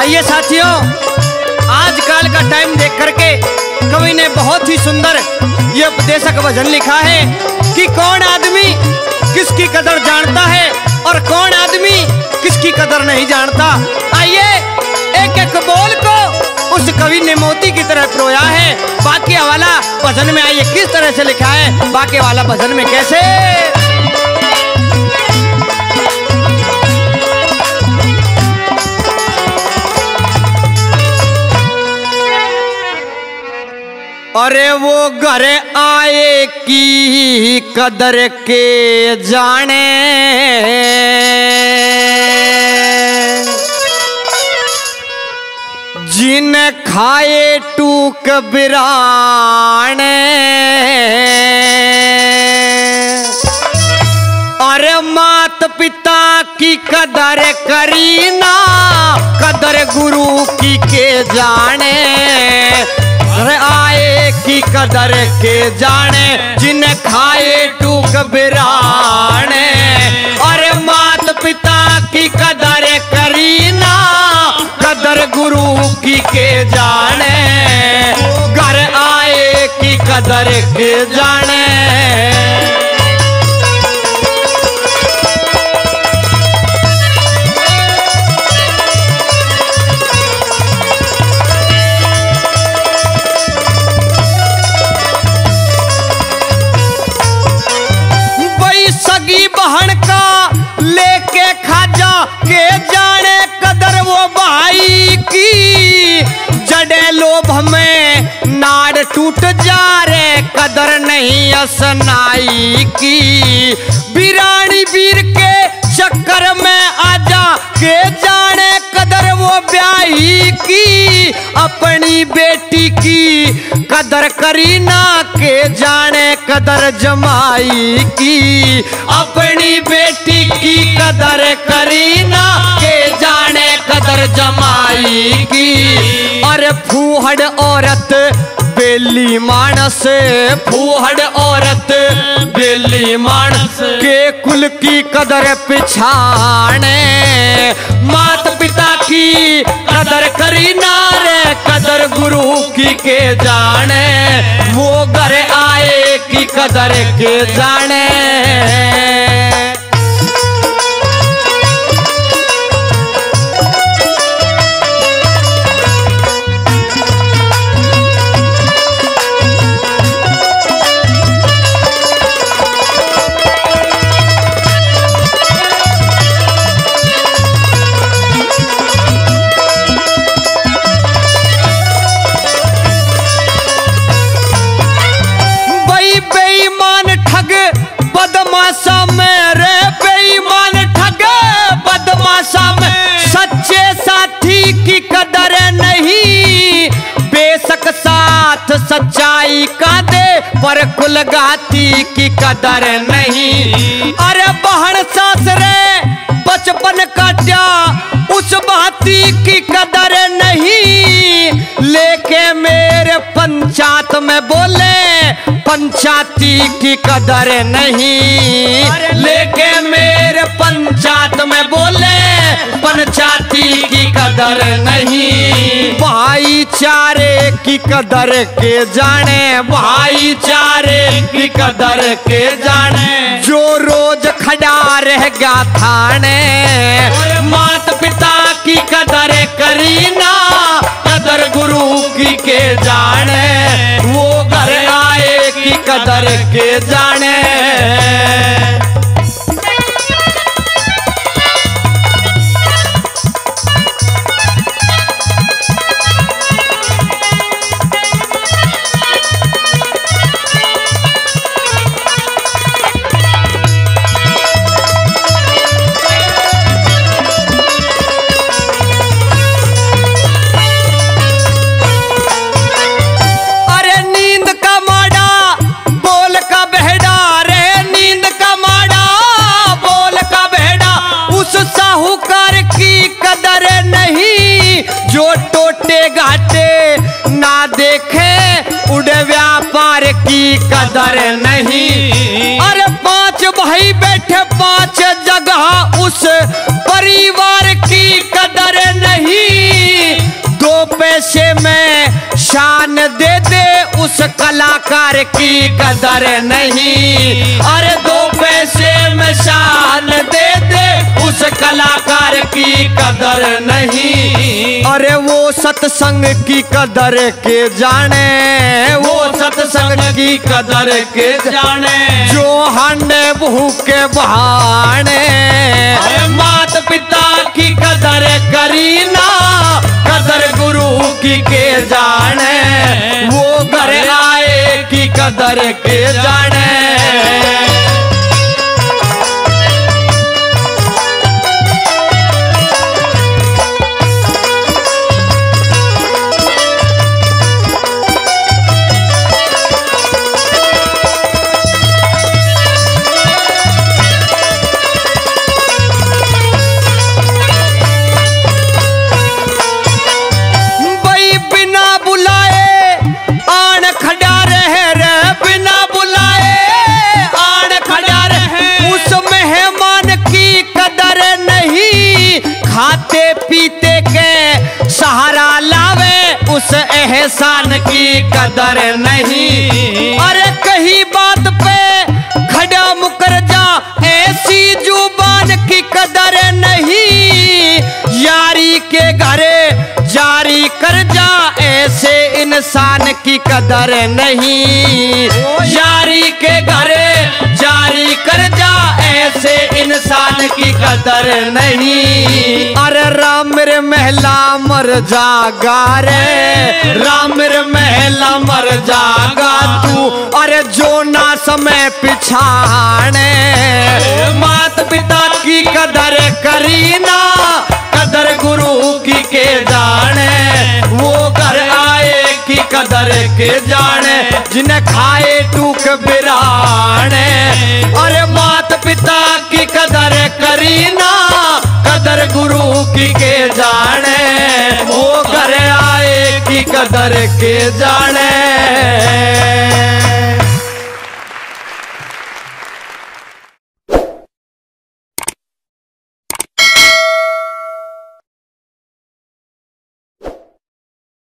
आइए साथियों, आजकल का टाइम देख करके कवि ने बहुत ही सुंदर ये उपदेशक वचन लिखा है कि कौन आदमी किसकी कदर जानता है और कौन आदमी किसकी कदर नहीं जानता। आइए, एक एक बोल को उस कवि ने मोती की तरह पिरोया है। बाकी वाला भजन में आइए, किस तरह से लिखा है? बाकी वाला भजन में कैसे? अरे वो घर आए की कदर के जाने? जिन खाए टूक बिराने। अरे मात पिता की कदर करी ना, कदर गुरु की के जाने? अरे आए कदर के जाने जिन खाए टूक बिराने। और मात पिता की कदर करी ना, कदर गुरु की के जाने। घर आए की कदर के जाने जड़े लोभ में नाड़ टूट जा रे, कदर नहीं असनाई की। बिरानी वीर के चक्कर में आजा, के जाने कदर वो ब्याही की। अपनी बेटी की कदर करी ना, के जाने कदर जमाई की। अपनी बेटी की कदर करी ना, के जाने कदर जमाई की। और फूहड़ औरत, बेली मानस। फूहड़ औरत, बेली मानस। के कुल की कदर पिछाने। मात पिता की कदर करी नारे, कदर गुरु की के जाने। वो घर आए की कदर के जाने। की कदर नहीं। अरे बहन सास रे बचपन काट्या उस बाती की कदर नहीं। लेके मेरे पंचायत में बोले पंचायती की कदर नहीं। लेके मेरे पंचायत में बोले पंचायती की कदर नहीं कदर के जाने, भाईचारे की कदर के जाने। जो रोज खड़ा रह गया थाने मात पिता की कदर करी ना, कदर गुरु की के जाने। वो घर आए की कदर के जाने। देखे, उड़े व्यापार की कदर नहीं। अरे पाँच भाई बैठे, पाँच जगह उस परिवार की कदर नहीं। दो पैसे में शान दे दे उस कलाकार की कदर नहीं। की कदर नहीं। अरे वो सत्संग की कदर के जाने। वो सत्संग की कदर के जाने। जो हांडे भूखे बहाने। अरे मात पिता की कदर करी ना कदर गुरु की के जाने। वो घर आए की कदर के जाने। खाते पीते के सहारा लावे उस एहसान की कदर नहीं। अरे कही बात पे खड़ा मुकर जा ऐसी ज़ुबान की कदर नहीं। यारी के घरे जारी कर जा ऐसे इंसान की कदर नहीं। यारी के घरे कर जा ऐसे इंसान की कदर नहीं। अरे राम रे महला मर जागा रे। राम रे महला मर जागा तू। अरे जो ना समय पिछाने। मात पिता की कदर करी ना। कदर गुरु की के जाने। वो घर आए की कदर के जाने। जिन्हें खाए टूक बिराने अरे मात पिता की कदर करी ना, कदर गुरु की के जाने। वो घर आए की कदर के जाने।